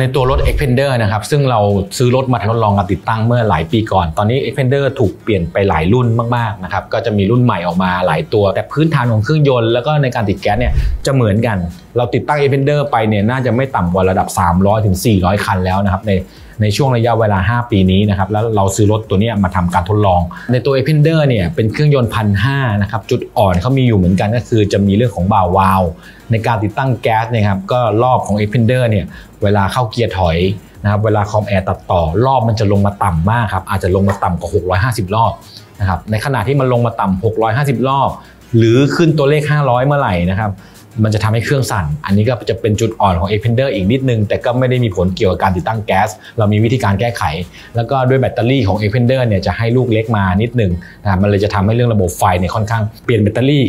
ในตัวรถ Xpander นะครับซึ่งเราซื้อรถมาทดลองการติดตั้งเมื่อหลายปีก่อน ตอนนี้ Xpander ถูกเปลี่ยนไปหลายรุ่นมากๆนะครับก็จะมีรุ่นใหม่ออกมาหลายตัว แต่พื้นฐานของเครื่องยนต์แล้วก็ในการติดแก๊สเนี่ยจะเหมือนกัน เราติดตั้ง Xpander ไปเนี่ยน่าจะไม่ต่ำกว่าระดับ 300ถึง400 คันแล้วนะครับในในช่วงระยะเวลา 5 ปีนี้นะครับแล้วเราซื้อรถตัวนี้มาทำการทดลอง ในตัว a p e n d e r เนี่ยเป็นเครื่องยนต์พันห้านะครับจุดอ่อนเขามีอยู่เหมือนกันก็คือจะมีเรื่องของบ่าววาล์ว ในการติดตั้งแก๊สเนี่ยครับก็รอบของ a p e n d e r เนี่ยเวลาเข้าเกียร์ถอยนะครับเวลาคอมแอร์ตัดต่อรอบมันจะลงมาต่ำมากครับอาจจะลงมาต่ำกว่า 650 รอบนะครับในขณะที่มันลงมาต่ำ650 รอบ หรือขึ้นตัวเลข 500 เมื่อไหร่นะครับ มันจะทำให้เครื่องสั่น อันนี้ก็จะเป็นจุดอ่อนของ a p e n d e r อีกนิดนึง แต่ก็ไม่ได้มีผลเกี่ยวกับการติดตั้งแก๊ส เรามีวิธีการแก้ไข แล้วก็ด้วยแบตเตอรี่ของ a p e n d e r เนี่ยจะให้ลูกเล็กมานิดนึงนะครับมันเลยจะทำให้เรื่องระบบไฟเนี่ยค่อนข้างเปลี่ยนแบตเตอรี่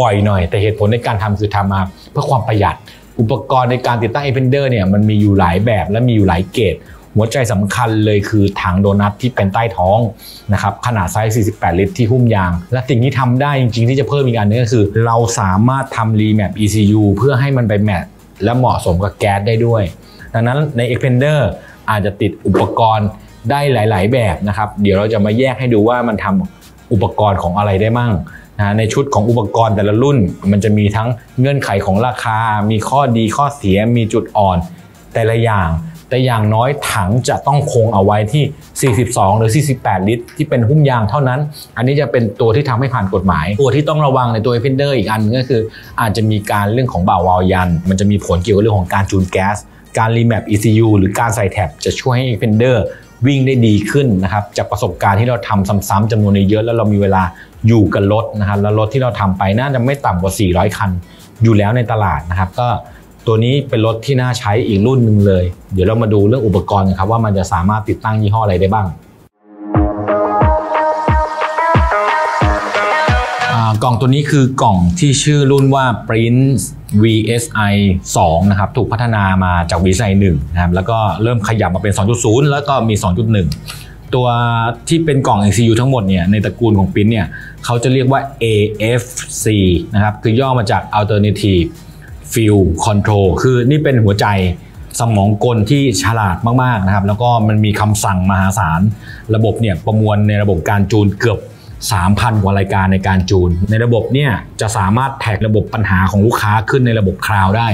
บ่อยหน่อย แต่เหตุผลในการทำคือทำมาเพื่อความประหยัด อุปกรณ์ในการติดตั้ง a p e n d e r เนี่ยมันมีอยู่หลายแบบและมีอยู่หลายเกรด หัวใจสำคัญเลยคือถังโดนัทที่เป็นใต้ท้องนะครับขนาดไซส์ 48 ลิตรที่หุ้มยาง และสิ่งที่ทำได้จริงๆ ที่จะเพิ่มอีกอันนึงก็คือ เราสามารถทำรีแมป ECU เพื่อให้มันไป match และเหมาะสมกับแก๊สได้ด้วย ดังนั้นใน Xpander อาจจะติดอุปกรณ์ได้หลาย ๆ แบบนะครับ เดี๋ยวเราจะมาแยกให้ดูว่ามันทำอุปกรณ์ของอะไรได้มั่งนะในชุดของอุปกรณ์แต่ละรุ่น มันจะมีทั้งเงื่อนไขของราคา มีข้อดีข้อเสียมีจุดอ่อนแต่ละอย่าง แต่อย่างน้อยถังจะต้องคงเอาไว้ที่ 42 หรือ 48 ลิตร ที่เป็นหุ้มยางเท่านั้น อันนี้จะเป็นตัวที่ทำให้ผ่านกฎหมาย ตัวที่ต้องระวังในตัว f อ n d e r อีกอันก็คือ อาจจะมีการเรื่องของบ่าววาลยัน มันจะมีผลเกี่ยวกับเรื่องของการจูนแก๊ส การรีแมป ECU หรือการใส่แท็บจะช่วยให้ f อ n d e r วิ่งได้ดีขึ้นนะครับจากประสบการณ์ที่เราทำซ้ำๆจำนวนเยอะแล้วเรามีเวลาอยู่กับรถนะครับแล้วรถที่เราทำไปน่าจะไม่ต่ำกว่า 400 คันอยู่แล้วในตลาดนะครับก็ ตัวนี้เป็นรถที่น่าใช้อีกรุ่นหนึ่งเลย เดี๋ยวเรามาดูเรื่องอุปกรณ์กันครับว่ามันจะสามารถติดตั้งยี่ห้ออะไรได้บ้างกล่องตัวนี้คือกล่องที่ชื่อรุ่นว่า Prince VSI 2 นะครับ ถูกพัฒนามาจาก VSI 1นะครับแล้วก็เริ่มขยับมาเป็น 2.0 แล้วก็มี 2.1 ตัวที่เป็นกล่อง ECU ทั้งหมดเนี่ยในตระกูลของ Prins เนี่ยเขาจะเรียกว่า AFC นะครับ คือย่อมาจาก Alternative ฟิลคอนโทรลคือนี่เป็นหัวใจสมองกลที่ฉลาดมากๆนะครับ แล้วก็มันมีคำสั่งมหาศาล ระบบเนี่ยประมวลในระบบการจูนเกือบ 3,000 กว่ารายการในการจูน ในระบบเนี่ยจะสามารถ track ระบบปัญหาของลูกค้าขึ้นในระบบ cloud ได้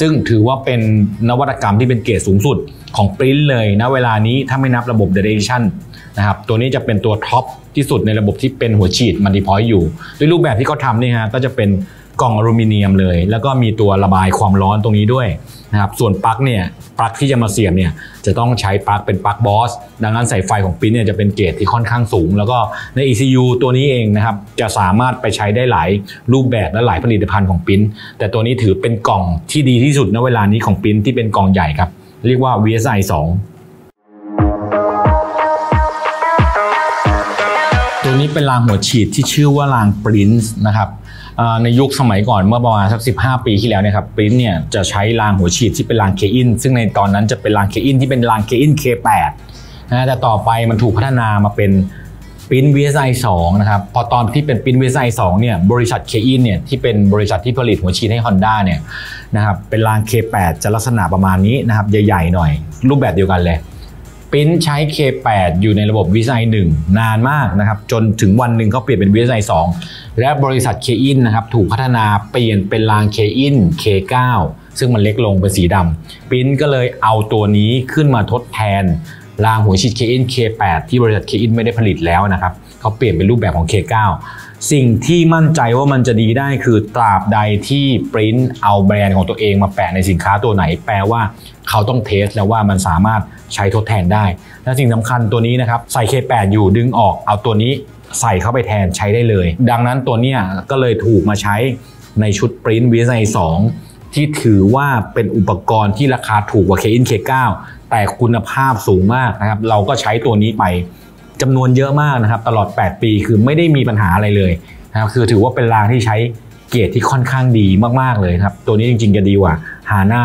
ซึ่งถือว่าเป็นนวัตกรรมที่เป็นเกรดสูงสุดของ Prins เลยนะเวลานี้ถ้าไม่นับระบบ Direction นะครับตัวนี้จะเป็นตัวท็อปที่สุดในระบบที่เป็นหัวฉีด multi point อยู่ ด้วยรูปแบบที่เขาทำนี่ฮะก็จะเป็น กล่องอลูมิเนียมเลย แล้วก็มีตัวระบายความร้อนตรงนี้ด้วยนะครับส่วนปลั๊กเนี่ยปลั๊กที่จะมาเสียบเนี่ยจะต้องใช้ปลั๊กเป็นปลั๊ก Bosch ดังนั้นสายไฟของ Prins เนี่ยจะเป็นเกรดที่ค่อนข้างสูง แล้วก็ใน ECU ตัวนี้เองนะครับจะสามารถไปใช้ได้หลายรูปแบบและหลายผลิตภัณฑ์ของ Prins แต่ตัวนี้ถือเป็นกล่องที่ดีที่สุดณเวลานี้ของ Prins ที่เป็นกล่องใหญ่ครับ เรียกว่า VSI 2ตัวนี้เป็นรางหัวฉีดที่ชื่อว่าราง Prins นะครับ ในยุคสมัยก่อนเมื่อประมาณสัก 15 ปีที่แล้วเนี่ยครับ Prins เนี่ยจะใช้รางหัวฉีดที่เป็นราง Keihin ซึ่งในตอนนั้นจะเป็นรางเคอินที่เป็นรางเคอิน K8 นะแต่ต่อไปมันถูกพัฒนามาเป็นปริ้น VSI 2นะครับพอตอนที่เป็นปริ้น VSI 2เนี่ยบริษัทเคอินเนี่ยที่เป็นบริษัทที่ผลิตหัวฉีดให้ Honda เนี่ยนะครับเป็นราง K8 จะลักษณะประมาณนี้นะครับใหญ่ๆหน่อย รูปแบบเดียวกันเลย ปิ้นใช้ K8 อยู่ในระบบ VSI 1 นานมากนะครับ จนถึงวันหนึ่งเขาเปลี่ยนเป็น VSI 2 และบริษัท k อินนะครับถูกพัฒนาเปลี่ยนเป็นราง k อิน K9 ซึ่งมันเล็กลงเป็นสีดำปิ้นก็เลยเอาตัวนี้ขึ้นมาทดแทนรางหัวฉีด k อิน K8 ที่บริษัท k อินไม่ได้ผลิตแล้วนะครับเขาเปลี่ยนเป็นรูปแบบของ K9 สิ่งที่มั่นใจว่ามันจะดีได้คือตราบใดที่ปริ้นเอาแบรนด์ของตัวเองมาแปะในสินค้าตัวไหน แปลว่าเขาต้องเทสแล้วว่ามันสามารถใช้ทดแทนได้ และสิ่งสำคัญตัวนี้นะครับใส่ K8 อยู่ดึงออกเอาตัวนี้ใส่เข้าไปแทนใช้ได้เลย ดังนั้นตัวนี้ก็เลยถูกมาใช้ในชุดปริ้น VSI 2ที่ถือว่าเป็นอุปกรณ์ที่ราคาถูกกว่า K-in K9 แต่คุณภาพสูงมากนะครับ เราก็ใช้ตัวนี้ไป จำนวนเยอะมากนะครับ ตลอด 8 ปีคือไม่ได้มีปัญหาอะไรเลยนะครับคือถือว่าเป็นรางที่ใช้เกียรติที่ค่อนข้างดีมากๆเลยครับ ตัวนี้จริงๆจะดีกว่าฮาน่า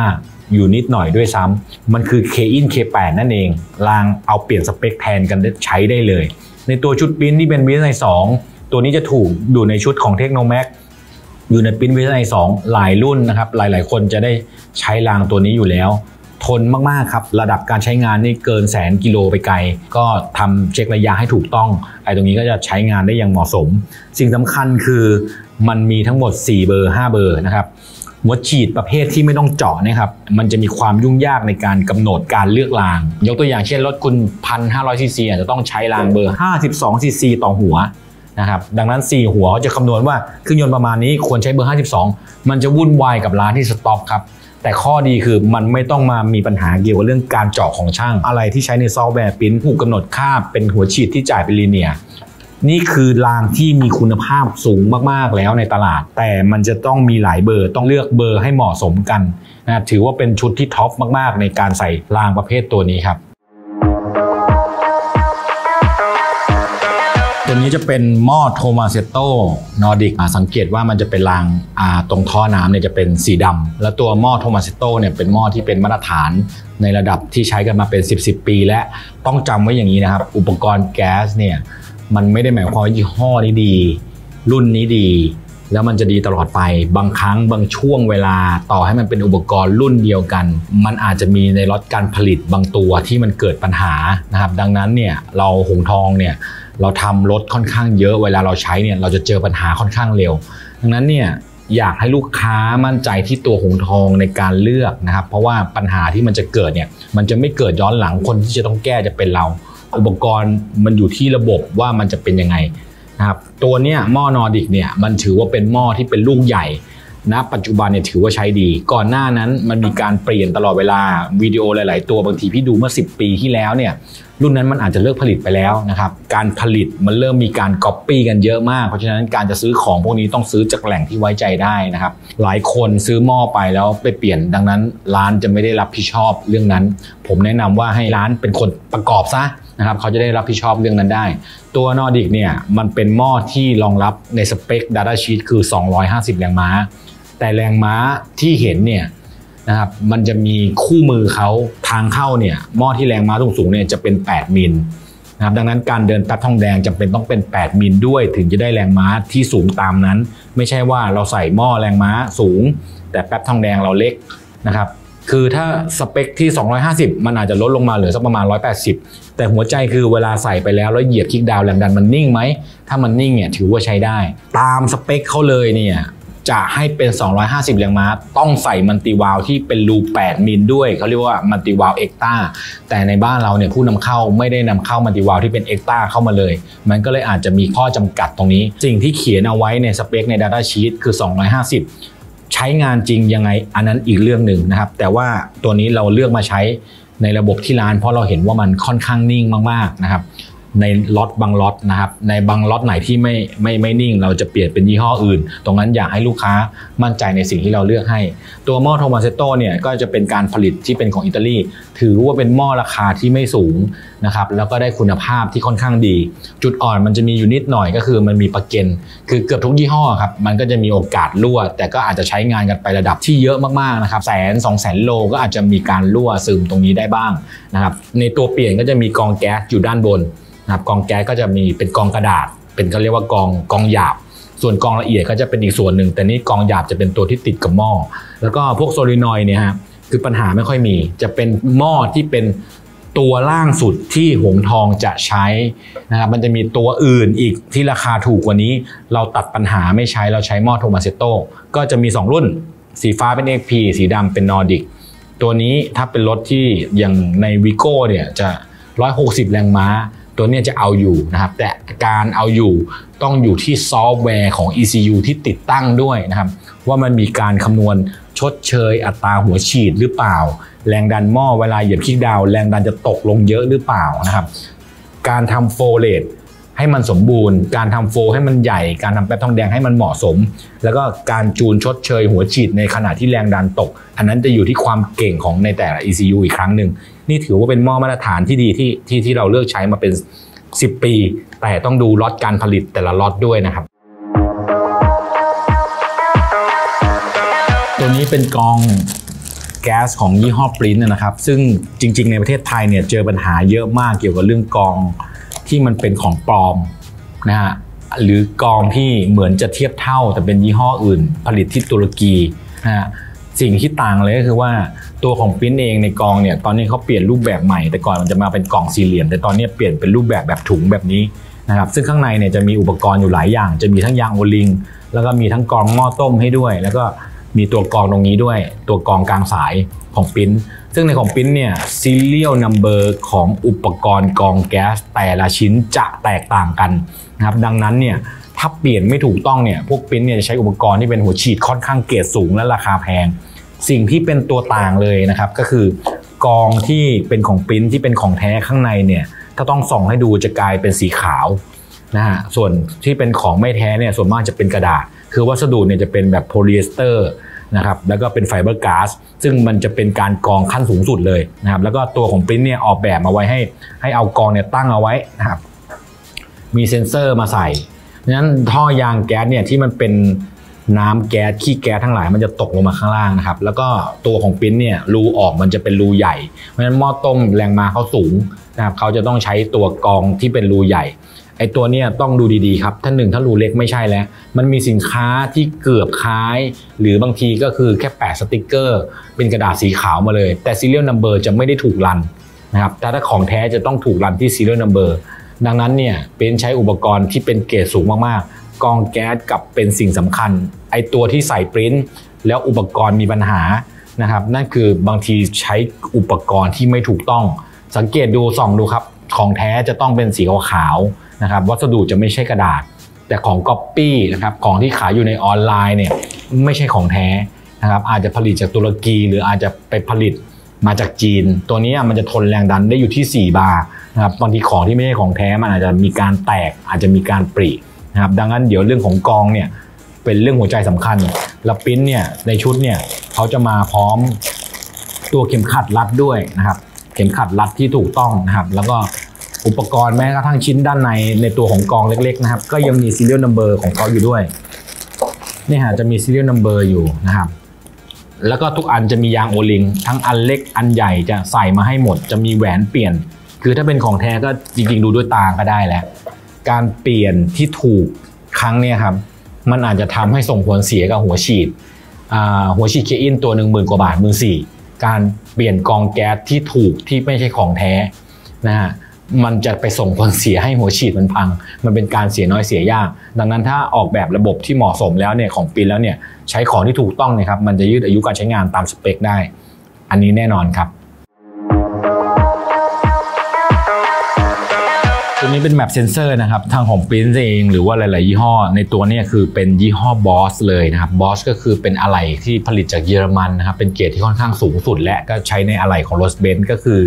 อยู่นิดหน่อยด้วยซ้ำมันคือ K-in K8 นั่นเองรางเอาเปลี่ยนสเปคแทนกันใช้ได้เลย ในตัวชุดปิ้นที่เป็นวิสัย2ตัวนี้จะถูกอยู่ในชุดของเทคโนแม็กอยู่ในปิ้นวิสัย2หลายรุ่นนะครับ หลายๆ คนจะได้ใช้รางตัวนี้อยู่แล้ว นมากๆครับ ระดับการใช้งานนี่เกินแสนกิโลไปไกล ก็ทำเช็คระยะให้ถูกต้อง ไอ้ตรงนี้ก็จะใช้งานได้อย่างเหมาะสม สิ่งสำคัญคือมันมีทั้งหมด 4 เบอร์ 5 เบอร์นะครับหัวฉีดประเภทที่ไม่ต้องเจาะนะครับมันจะมีความยุ่งยากในการกำหนดการเลือกราง ยกตัวอย่างเช่นรถคุณพันห้าร้อยซีซีอาจจะต้องใช้รางเบอร์52ซีซีต่อหัวนะครับดังนั้น 4 หัวเขาจะคำนวณว่าเครื่องยนต์ประมาณนี้ควรใช้เบอร์ 52 มันจะวุ่นวายกับร้านที่สต็อกครับ แต่ข้อดีคือมันไม่ต้องมามีปัญหาเกี่ยวกับเรื่องการเจาะของช่าง อะไรที่ใช้ในซอฟต์แวร์ Prins ผู้กำหนดค่าเป็นหัวฉีดที่จ่ายเป็น linear นี่คือรางที่มีคุณภาพสูงมากๆแล้วในตลาด แต่มันจะต้องมีหลายเบอร์ต้องเลือกเบอร์ให้เหมาะสมกันนะถือว่าเป็นชุดที่ท็อปมากๆ ในการใส่รางประเภทตัวนี้ครับ นี้จะเป็นหม้อ Tomasetto Nordic สังเกตว่ามันจะเป็นรางตรงท่อน้ำเนี่ยจะเป็นสีดำแล้วตัวหม้อ Tomasetto เนี่ยเป็นหม้อที่เป็นมาตรฐานในระดับที่ใช้กันมาเป็น 10 10ปี และต้องจำไว้อย่างนี้นะครับ อุปกรณ์แก๊สเนี่ยมันไม่ได้หมายความว่ายี่ห้อนี้ดี รุ่นนี้ดี แล้วมันจะดีตลอดไปบางครั้งบางช่วงเวลาต่อให้มันเป็นอุปกรณ์รุ่นเดียวกัน มันอาจจะมีในล็อตการผลิตบางตัวที่มันเกิดปัญหานะครับ ดังนั้นเนี่ยเราหงษ์ทองเนี่ย เราทำรถค่อนข้างเยอะเวลาเราใช้เนี่ยเราจะเจอปัญหาค่อนข้างเร็ว ดังนั้นเนี่ยอยากให้ลูกค้ามั่นใจที่ตัวหงษ์ทองในการเลือกนะครับ เพราะว่าปัญหาที่มันจะเกิดเนี่ยมันจะไม่เกิดย้อนหลังคนที่จะต้องแก้จะเป็นเรา อุปกรณ์มันอยู่ที่ระบบว่ามันจะเป็นยังไงนะครับตัวเนี้ยหม้อนอร์ดิกเนี่ยมันถือว่าเป็นหม้อที่เป็นลูกใหญ่ณปัจจุบันเนี่ยถือว่าใช้ดี ก่อนหน้านั้นมันมีการเปลี่ยนตลอดเวลาวิดีโอหลาย ๆ ตัวบางทีพี่ดูเมื่อ 10 ปีที่แล้วเนี่ย รุ่นนั้นมันอาจจะเลิกผลิตไปแล้วนะครับการผลิตมันเริ่มมีการก๊อปปี้กันเยอะมาก เพราะฉะนั้นการจะซื้อของพวกนี้ต้องซื้อจากแหล่งที่ไว้ใจได้นะครับ หลายคนซื้อหม้อไปแล้วไปเปลี่ยนดังนั้นร้านจะไม่ได้รับผิดชอบเรื่องนั้น ผมแนะนำว่าให้ร้านเป็นคนประกอบซะนะครับเขาจะได้รับผิดชอบเรื่องนั้นได้ ตัวนอดิกเนี่ยมันเป็นหม้อที่รองรับในสเปค Data Sheet คือ 250 แรงม้า แต่แรงม้าที่เห็นเนี่ย นะครับ มันจะมีคู่มือเขาทางเข้าเนี่ยหม้อที่แรงม้าสูงๆเนี่ยจะเป็น 8 มิลนะครับดังนั้นการเดินแป๊บทองแดงจำเป็นต้องเป็น 8 มิลด้วย ถึงจะได้แรงม้าที่สูงตามนั้น ไม่ใช่ว่าเราใส่หม้อแรงม้าสูง แต่แป๊บทองแดงเราเล็กนะครับคือถ้าสเปคที่ 250 มันอาจจะลดลงมาเหลือสักประมาณ 180 แต่หัวใจคือเวลาใส่ไปแล้วแล้วเหยียบคลิกดาวแรงดันมันนิ่งไหม ถ้ามันนิ่งเนี่ยถือว่าใช้ได้ ตามสเปคเขาเลยเนี่ย จะให้เป็น 250แรงม้า ต้องใส่มันติวาลที่เป็นรู 8 มิลด้วย เขาเรียกว่ามันติวาลเอ็กตาแต่ในบ้านเราเนี่ยผู้นำเข้าไม่ได้นำเข้ามันติวาลที่เป็นเอ็กตาเข้ามาเลย มันก็เลยอาจจะมีข้อจำกัดตรงนี้ สิ่งที่เขียนเอาไว้ในสเปคใน Data Sheet คือ 250 ใช้งานจริงยังไงอันนั้นอีกเรื่องหนึ่งนะครับ แต่ว่าตัวนี้เราเลือกมาใช้ในระบบที่ร้านเพราะเราเห็นว่ามันค่อนข้างนิ่งมากๆนะครับ ในล็อตบางล็อตนะครับในบางล็อตไหนที่ไม่ไม่ไม่นิ่ง เราจะเปลี่ยนเป็นยี่ห้ออื่น ตรงนั้นอยากให้ลูกค้ามั่นใจในสิ่งที่เราเลือกให้ ตัวหม้อ Tomasetto เนี่ยก็จะเป็นการผลิตที่เป็นของอิตาลีถือว่าเป็นหม้อราคาที่ไม่สูงนะครับแล้วก็ได้คุณภาพที่ค่อนข้างดี จุดอ่อนมันจะมีอยู่นิดหน่อยก็คือมันมีปะเก็นคือเกือบทุกยี่ห้อครับมันก็จะมีโอกาสรั่ว แต่ก็อาจจะใช้งานกันไประดับที่เยอะมากๆนะครับแสนสองแสนโลก็อาจจะมีการรั่วซึมตรงนี้ได้บ้างนะครับในตัวเปลี่ยนก็จะมีกองแก๊สอยู่ด้านบน นะครับกองแก๊สก็จะมีเป็นกองกระดาษ เป็นเขาเรียกว่ากองกองหยาบ ส่วนกองละเอียดก็จะเป็นอีกส่วนหนึ่ง แต่นี่กองหยาบจะเป็นตัวที่ติดกับหม้อแล้วก็พวกโซลินอยเนี่ยฮะคือปัญหาไม่ค่อยมี จะเป็นหม้อที่เป็นตัวล่างสุดที่หงทองจะใช้นะครับมันจะมีตัวอื่นอีกที่ราคาถูกกว่านี้ เราตัดปัญหาไม่ใช้เราใช้หม้อโทมาเซโตก็จะมี 2 รุ่น สีฟ้าเป็น XP สีดำเป็นนอร์ดิกตัวนี้ถ้าเป็นรถที่อย่างในวิโก้เนี่ยจะ 160 แรงม้า ตัวนี้จะเอาอยู่นะครับ แต่การเอาอยู่ต้องอยู่ที่ซอฟต์แวร์ของ ECU ที่ติดตั้งด้วยนะครับ ว่ามันมีการคำนวณชดเชยอัตราหัวฉีดหรือเปล่า แรงดันหม้อเวลาเหยียบคลิกดาว แรงดันจะตกลงเยอะหรือเปล่านะครับ การทำ flow rate ให้มันสมบูรณ์ การทำ flow ให้มันใหญ่ การทำแป๊บทองแดงให้มันเหมาะสม แล้วก็การจูนชดเชยหัวฉีดในขณะที่แรงดันตก อันนั้นจะอยู่ที่ความเก่งของในแต่ละ ECU อีกครั้งหนึ่ง นี่ถือว่าเป็นหม้อมาตรฐานที่ดีที่ที่ที่เราเลือกใช้มาเป็น 10 ปี แต่ต้องดูล็อตการผลิตแต่ละล็อตด้วยนะครับ ตัวนี้เป็นกองแก๊สของยี่ห้อปริ้นนะครับ ซึ่งจริง ๆ ในประเทศไทยเนี่ยเจอปัญหาเยอะมากเกี่ยวกับเรื่องกอง ที่มันเป็นของปลอมนะฮะหรือกองที่เหมือนจะเทียบเท่า แต่เป็นยี่ห้ออื่น ผลิตที่ตุรกีนะฮะสิ่งที่ต่างเลยก็คือว่าตัวของปิ้นเองในกองเนี่ยตอนนี้เขาเปลี่ยนรูปแบบใหม่ แต่ก่อนมันจะมาเป็นกล่องสี่เหลี่ยม แต่ตอนนี้เปลี่ยนเป็นรูปแบบแบบถุงแบบนี้นะครับซึ่งข้างในเนี่ยจะมีอุปกรณ์อยู่หลายอย่าง จะมีทั้งยางโอลิง แล้วก็มีทั้งกองหม้อต้มให้ด้วย แล้วก็มีตัวกองตรงนี้ด้วย ตัวกองกลางสายของปิ้น ซึ่งในของปิ้นเนี่ยซีเรียลนัมเบอร์ของอุปกรณ์กรองแก๊สแต่ละชิ้นจะแตกต่างกันนะครับดังนั้นเนี่ยถ้าเปลี่ยนไม่ถูกต้องเนี่ยพวก Prins เนี่ยจะใช้อุปกรณ์ที่เป็นหัวฉีดค่อนข้างเกรดสูงและราคาแพง สิ่งที่เป็นตัวต่างเลยนะครับก็คือกรองที่เป็นของ Prins ที่เป็นของแท้ข้างในเนี่ยถ้าต้องส่องให้ดูจะกลายเป็นสีขาวนะฮะส่วนที่เป็นของไม่แท้เนี่ยส่วนมากจะเป็นกระดาษ คือวัสดุเนี่ยจะเป็นแบบโพลีเอสเตอร์ นะครับแล้วก็เป็น fiberglass ซึ่งมันจะเป็นการกรองขั้นสูงสุดเลยนะครับแล้วก็ตัวของ Prins เนี่ยออกแบบมาไว้ให้ ให้เอากองเนี่ยตั้งเอาไว้นะครับมีเซ็นเซอร์มาใส่ดังนั้นท่อยางแก๊สเนี่ยที่มันเป็นน้ำแก๊สขี้แก๊สทั้งหลายมันจะตกลงมาข้างล่างนะครับ แล้วก็ตัวของปริ้นเนี่ยรูออกมันจะเป็นรูใหญ่ เพราะฉะนั้นหม้อต้มแรงมาเขาสูงนะครับเขาจะต้องใช้ตัวกองที่เป็นรูใหญ่ ไอตัวเนี้ยต้องดูดีๆครับ ถ้าหนึ่งถ้ารูเล็กไม่ใช่แล้ว มันมีสินค้าที่เกือบคล้าย หรือบางทีก็คือแค่แปะสติกเกอร์ เป็นกระดาษสีขาวมาเลย แต่ serial number จะไม่ได้ถูกรันนะครับแต่ถ้าของแท้จะต้องถูกรันที่ serial number ดังนั้นเนี่ยเป็นใช้อุปกรณ์ที่เป็นเกรดสูงมากๆ กองแก๊สกับเป็นสิ่งสำคัญ ไอตัวที่ใส่ปริ้นแล้วอุปกรณ์มีปัญหานะครับ นั่นคือบางทีใช้อุปกรณ์ที่ไม่ถูกต้อง สังเกตดูส่องดูครับ ของแท้จะต้องเป็นสีขาวๆ นะครับวัสดุจะไม่ใช่กระดาษ แต่ของก๊อปปี้นะครับของที่ขายอยู่ในออนไลน์เนี่ยไม่ใช่ของแท้นะครับอาจจะผลิตจากตุรกีหรืออาจจะไปผลิตมาจากจีน ตัวนี้มันจะทนแรงดันได้อยู่ที่ 4 บาร์นะครับบางทีของที่ไม่ใช่ของแท้มันอาจจะมีการแตกอาจจะมีการปรินะครับดังนั้นเดี๋ยวเรื่องของกองเนี่ยเป็นเรื่องหัวใจสำคัญแล้วปิ้นเนี่ยในชุดเนี่ยเขาจะมาพร้อมตัวเข็มขัดรัดด้วยนะครับ เข็มขัดรัดที่ถูกต้องนะครับ แล้วก็ อุปกรณ์แม้กระทั่งชิ้นด้านในในตัวของกองเล็ก ๆ นะครับ ก็ยังมี serial number ของเขาอยู่ด้วยนี่ฮะจะมี serial number อยู่นะครับ แล้วก็ทุกอันจะมียางโอลิงทั้งอันเล็กอันใหญ่จะใส่มาให้หมด จะมีแหวนเปลี่ยน คือถ้าเป็นของแท้ก็จริงๆ ดูด้วยตาก็ได้แหละการเปลี่ยนที่ถูกครั้งเนี่ยครับมันอาจจะทำให้ส่งผลเสียกับหัวฉีดหัวฉีดเคอินตัวหนึ่งหมื่นกว่าบาทหมื่นสี่การเปลี่ยนกองแก๊สที่ถูกที่ไม่ใช่ของแท้นะฮะ มันจะไปส่งผลเสียให้หัวฉีดมันพัง มันเป็นการเสียน้อยเสียยาก ดังนั้นถ้าออกแบบระบบที่เหมาะสมแล้วเนี่ยของปีแล้วเนี่ยใช้ของที่ถูกต้องเนี่ยครับมันจะยืดอายุการใช้งานตามสเปคได้ อันนี้แน่นอนครับ ตัวนี้เป็น MAP sensor นะครับ ทางของ Prins เองหรือว่าหลาย ๆ ยี่ห้อ ในตัวนี้คือเป็นยี่ห้อ Bosch เลยนะครับ Bosch ก็คือเป็นอะไหล่ที่ผลิตจากเยอรมันนะครับ เป็นเกรดที่ค่อนข้างสูงสุด และก็ใช้ในอะไหล่ของรถเบนซ์ก็คือ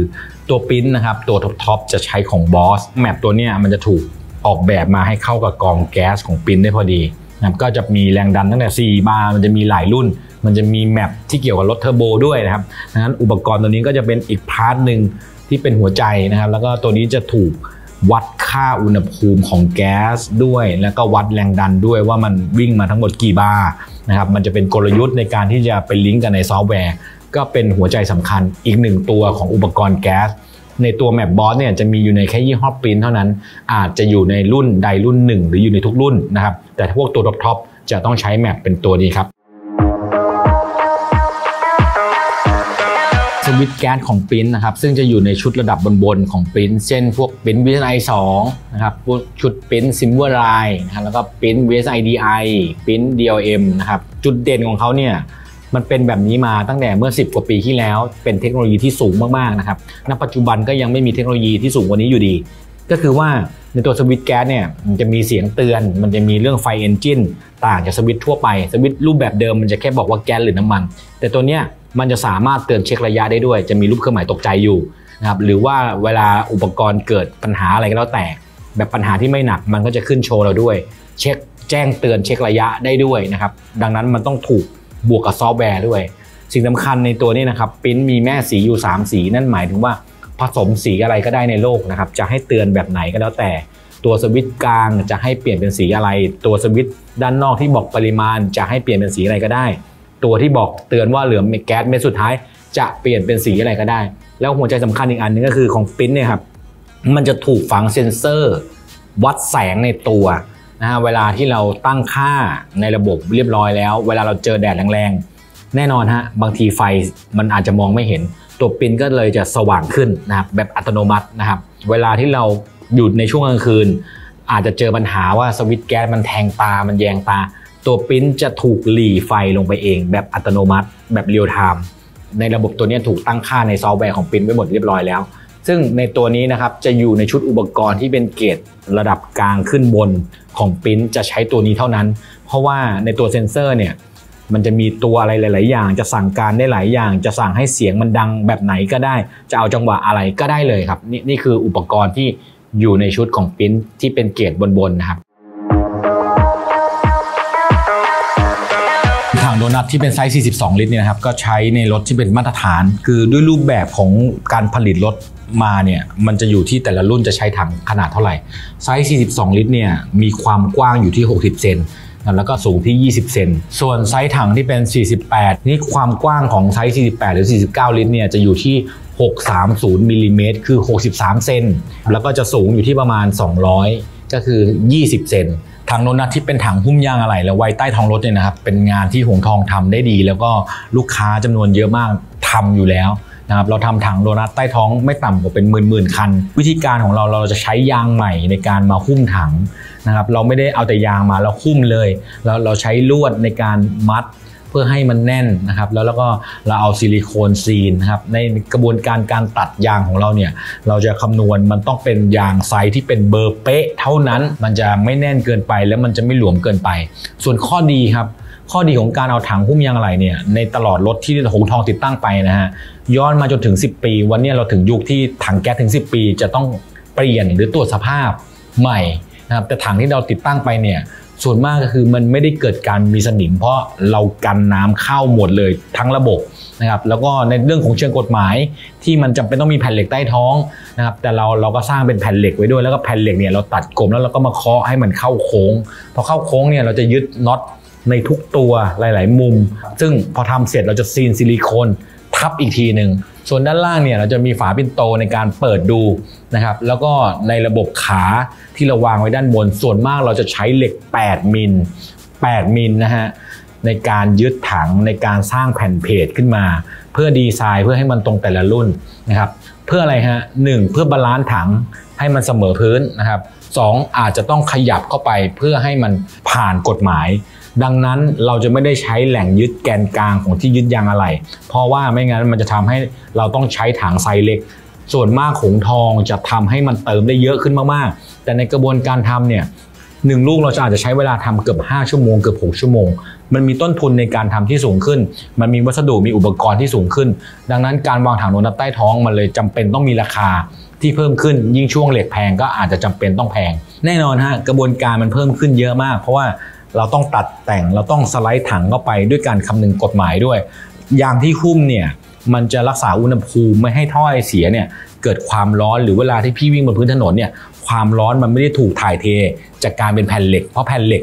ตัว Prins นะครับ ตัว top ๆจะใช้ของ Bosch MAP ตัวนี้มันจะถูกออกแบบมาให้เข้ากับกรองแก๊สของ Prins ได้พอดีนะครับก็จะมีแรงดันตั้งแต่ 4 บาร์มันจะมีหลายรุ่น มันจะมี MAP ที่เกี่ยวกับรถเทอร์โบด้วยนะครับดังนั้นอุปกรณ์ตัวนี้ก็จะเป็นอีก part หนึ่งที่เป็นหัวใจนะครับ แล้วก็ตัวนี้จะถูก วัดค่าอุณหภูมิของแก๊สด้วย แล้วก็วัดแรงดันด้วยว่ามันวิ่งมาทั้งหมดกี่บาร์นะครับมันจะเป็นกลยุทธ์ในการที่จะไปลิงก์กันในซอฟต์แวร์ ก็เป็นหัวใจสำคัญอีกหนึ่งตัวของอุปกรณ์แก๊สในตัว MAP Bosch เนี่ยจะมีอยู่ในแค่ยี่ห้อ Prins เท่านั้น อาจจะอยู่ในรุ่นใดรุ่นหนึ่ง หรืออยู่ในทุกรุ่นนะครับแต่พวกตัว top ๆจะต้องใช้ MAP เป็นตัวนี้ครับ สวิตช์แก๊สของ Prins นะครับซึ่งจะอยู่ในชุดระดับบนๆของ Prins เช่นพวก Prins VSI 2นะครับพวกชุด Prins Silverline นะครับแล้วก็ Prins VSI DI ปริ้น DLM นะครับจุดเด่นของเขาเนี่ยมันเป็นแบบนี้มาตั้งแต่เมื่อ 10 กว่าปีที่แล้ว เป็นเทคโนโลยีที่สูงมากๆนะครับ ณ ปัจจุบันก็ยังไม่มีเทคโนโลยีที่สูงกว่านี้อยู่ดี ก็คือว่าในตัวสวิตช์แก๊สเนี่ยมันจะมีเสียงเตือน มันจะมีเรื่องไฟเอนจินต่างจากสวิตช์ทั่วไปสวิตช์รูปแบบเดิมมันจะแค่บอกว่าแก๊สหรือน้ำมัน แต่ตัวเนี้ยมันจะสามารถเตือนเช็คระยะได้ด้วย จะมีรูปเครื่องหมายตกใจอยู่นะครับหรือว่าเวลาอุปกรณ์เกิดปัญหาอะไรก็แล้วแต่ แบบปัญหาที่ไม่หนักมันก็จะขึ้นโชว์เราด้วย เช็คแจ้งเตือนเช็คระยะได้ด้วยนะครับดังนั้นมันต้องถูกบวกกับซอฟต์แวร์ด้วย สิ่งสำคัญในตัวนี้นะครับ Prins มีแม่สีอยู่ 3 สีนั่นหมายถึงว่า ผสมสีอะไรก็ได้ในโลกนะครับ จะให้เตือนแบบไหนก็แล้วแต่ ตัวสวิตช์กลางจะให้เปลี่ยนเป็นสีอะไร ตัวสวิตช์ด้านนอกที่บอกปริมาณ จะให้เปลี่ยนเป็นสีอะไรก็ได้ ตัวที่บอกเตือนว่าเหลือแก๊สเม็ดสุดท้าย จะเปลี่ยนเป็นสีอะไรก็ได้ แล้วหัวใจสำคัญอีกอันนึงก็คือของปิ้นเนี่ยครับมันจะถูกฝังเซ็นเซอร์ วัดแสงในตัวนะฮะเวลาที่เราตั้งค่าในระบบเรียบร้อยแล้ว เวลาเราเจอแดดแรงๆแน่นอนฮะบางทีไฟมันอาจจะมองไม่เห็น ตัวปิ้นก็เลยจะสว่างขึ้นนะครับแบบอัตโนมัตินะครับ เวลาที่เราอยู่ในช่วงกลางคืน อาจจะเจอปัญหาว่าสวิตช์แก๊สมันแทงตามันแยงตา ตัวปิ้นจะถูกหลีไฟลงไปเอง แบบอัตโนมัติ แบบ real-time ในระบบตัวนี้ถูกตั้งค่าในซอฟต์แวร์ของ Prins ไว้หมดเรียบร้อยแล้ว ซึ่งในตัวนี้นะครับจะอยู่ในชุดอุปกรณ์ที่เป็นเกรดระดับกลางขึ้นบนของ Prins จะใช้ตัวนี้เท่านั้น เพราะว่าในตัวเซ็นเซอร์เนี่ย มันจะมีตัวอะไรหลาย ๆ อย่าง จะสั่งการได้หลายอย่าง จะสั่งให้เสียงมันดังแบบไหนก็ได้ จะเอาจังหวะอะไรก็ได้เลยครับ นี่นี่คืออุปกรณ์ที่อยู่ในชุดของ Prins ที่เป็นเกรดบน ๆ นะครับถังโดนัทที่เป็นไซส์ 42 ลิตรเนี่ยนะครับ ก็ใช้ในรถที่เป็นมาตรฐาน คือด้วยรูปแบบของการผลิตรถมาเนี่ย มันจะอยู่ที่แต่ละรุ่นจะใช้ถังขนาดเท่าไหร่ ไซส์ 42 ลิตรเนี่ย มีความกว้างอยู่ที่ 60 เซน แล้วก็สูงที่ 20 เซน ส่วนไซส์ถังที่เป็น 48 นี่ความกว้างของไซส์ 48 หรือ 49 ลิตรเนี่ยจะอยู่ที่ 630มิลลิเมตรคือ 63 เซน แล้วก็จะสูงอยู่ที่ประมาณ 200 ก็คือ 20 เซนถังโดนัทที่เป็นถังหุ้มยางอะไหล่และไว้ใต้ท้องรถเนี่ยนะครับเป็นงานที่หงทองทำได้ดี แล้วก็ลูกค้าจำนวนเยอะมากทำอยู่แล้ว นะครับเราทำถังโดนัทใต้ท้องไม่ต่ำกว่าเป็นหมื่นหมื่นคัน วิธีการของเราเราจะใช้ยางใหม่ในการมาหุ้มถังนะครับเราไม่ได้เอาแต่ยางมาแล้วหุ้มเลยเราเราใช้ลวดในการมัดเพื่อให้มันแน่นนะครับแล้วแล้วก็เราเอาซิลิโคนซีนนะครับในกระบวนการการตัดยางของเราเนี่ยเราจะคำนวณมันต้องเป็นยางไซส์ที่เป็นเบอร์เป๊ะเท่านั้นมันจะไม่แน่นเกินไปแล้วมันจะไม่หลวมเกินไป ส่วนข้อดีครับ ข้อดีของการเอาถังหุ้มยางอะไหล่เนี่ยในตลอดรถที่หงทองติดตั้งไปนะฮะ ย้อนมาจนถึง 10 ปี วันนี้เราถึงยุคที่ถังแก๊สถึง 10 ปี จะต้องเปลี่ยนหรือตรวจสภาพใหม่นะครับแต่ถังที่เราติดตั้งไปเนี่ยส่วนมากก็คือมันไม่ได้เกิดการมีสนิม เพราะเรากันน้ำเข้าหมดเลยทั้งระบบนะครับแล้วก็ในเรื่องของเชิงกฎหมายที่มันจำเป็นต้องมีแผ่นเหล็กใต้ท้องนะครับแต่เราเราก็สร้างเป็นแผ่นเหล็กไว้ด้วยแล้วก็แผ่นเหล็กเนี่ยเราตัดกลมแล้วเราก็มาเคาะให้มันเข้าโค้งพอเข้าโค้งเนี่ยเราจะยึดน็อตในทุกตัวหลาย ๆ มุม ซึ่งพอทำเสร็จเราจะซีนซิลิโคน ทับอีกทีหนึ่งส่วนด้านล่างเนี่ยเราจะมีฝาปินโตในการเปิดดูนะครับ แล้วก็ในระบบขาที่เราวางไว้ด้านบน ส่วนมากเราจะใช้เหล็ก 8 มิล 8 มิลนะฮะในการยึดถังในการสร้างแผ่นเพจขึ้นมา เพื่อดีไซน์เพื่อให้มันตรงแต่ละรุ่นนะครับ เพื่ออะไรฮะหนึ่งเพื่อ balance ถังให้มันเสมอพื้นนะครับสองอาจจะต้องขยับเข้าไปเพื่อให้มันผ่านกฎหมาย ดังนั้นเราจะไม่ได้ใช้แหล่งยึดแกนกลางของที่ยึดยางอะไหล่เพราะว่าไม่งั้นมันจะทำให้เราต้องใช้ถังไซเล็ก ส่วนมากหงษ์ทองจะทำให้มันเติมได้เยอะขึ้นมากๆ แต่ในกระบวนการทำเนี่ยหนึ่งลูกเราจะอาจจะใช้เวลาทำเกือบ 5 ชั่วโมงเกือบ 6 ชั่วโมง มันมีต้นทุนในการทำที่สูงขึ้น มันมีวัสดุมีอุปกรณ์ที่สูงขึ้น ดังนั้นการวางถังโดนัทใต้ท้องมันเลยจำเป็นต้องมีราคาที่เพิ่มขึ้นยิ่งช่วงเหล็กแพงก็อาจจะจำเป็นต้องแพง แน่นอนฮะกระบวนการมันเพิ่มขึ้นเยอะมาก เพราะว่า เราต้องตัดแต่งเราต้องสไลด์ถังเข้าไปด้วยการคำนึงกฎหมายด้วย ยางที่หุ้มเนี่ยมันจะรักษาอุณหภูมิไม่ให้ท่อไอเสียเนี่ยเกิดความร้อนหรือเวลาที่พี่วิ่งบนพื้นถนนเนี่ยความร้อนมันไม่ได้ถูกถ่ายเท จากการเป็นแผ่นเหล็ก เพราะแผ่นเหล็ก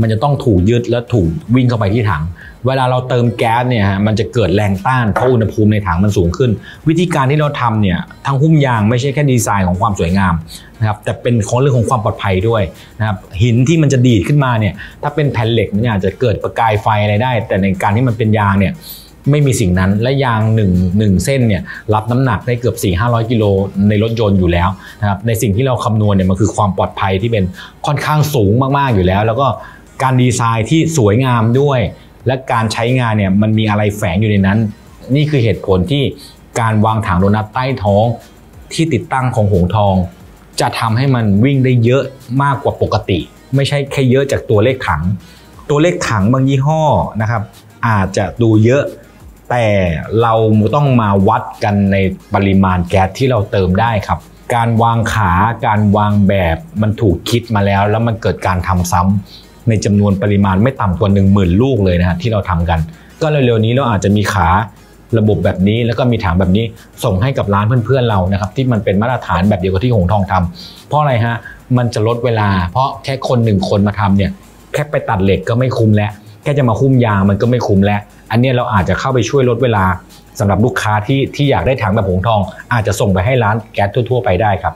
มันจะต้องถูกยึดและถูกวิ่งเข้าไปที่ถัง เวลาเราเติมแก๊สเนี่ยฮะมันจะเกิดแรงต้านเพราะอุณหภูมิในถังมันสูงขึ้น วิธีการที่เราทำเนี่ยทั้งหุ้มยางไม่ใช่แค่ดีไซน์ของความสวยงามนะครับแต่เป็นของเรื่องของความปลอดภัยด้วยนะครับหินที่มันจะดีดขึ้นมาเนี่ยถ้าเป็นแผ่นเหล็กมันอาจจะเกิดประกายไฟอะไรได้ แต่ในการที่มันเป็นยางเนี่ยไม่มีสิ่งนั้นและยาง1 1เส้นเนี่ยรับน้ำหนักได้เกือบ 4 5 0 0 กิโลในรถยนต์อยู่แล้วนะครับในสิ่งที่เราคำนวณเนี่ยมันคือความปลอดภัยที่เป็นค่อนข้างสูงมากๆอยู่แล้ว แล้วก็การดีไซน์ที่สวยงามด้วย และการใช้งานเนี่ยมันมีอะไรแฝงอยู่ในนั้น นี่คือเหตุผลที่การวางถังโดนัทใต้ท้องที่ติดตั้งของหงทอง จะทำให้มันวิ่งได้เยอะมากกว่าปกติ ไม่ใช่แค่เยอะจากตัวเลขถัง ตัวเลขถังบางยี่ห้อนะครับอาจจะดูเยอะแต่เราต้องมาวัดกันในปริมาณแก๊สที่เราเติมได้ครับ การวางขาการวางแบบมันถูกคิดมาแล้ว แล้วมันเกิดการทำซ้ำ ในจำนวนปริมาณไม่ต่ำกว่า 1 0,000 ลูกเลยนะฮะที่เราทำกัน ก็เร็วๆนี้เราอาจจะมีขาระบบแบบนี้แล้วก็มีถังแบบนี้ส่งให้กับร้านเพื่อนๆเรานะครับที่มันเป็นมาตรฐานแบบเดียวกับที่หงทองทำเพราะอะไรฮะมันจะลดเวลา เพราะแค่คนหนึ่งคนมาทำเนี่ยแค่ไปตัดเหล็กก็ไม่คุ้มแล้ว แค่จะมาคุ้มยางมันก็ไม่คุ้มแล้ว อันนี้เราอาจจะเข้าไปช่วยลดเวลาสำหรับลูกค้าที่ที่อยากได้ถังแบบหงทอง อาจจะส่งไปให้ร้านแก๊สทั่ว ๆ ไปได้ครับ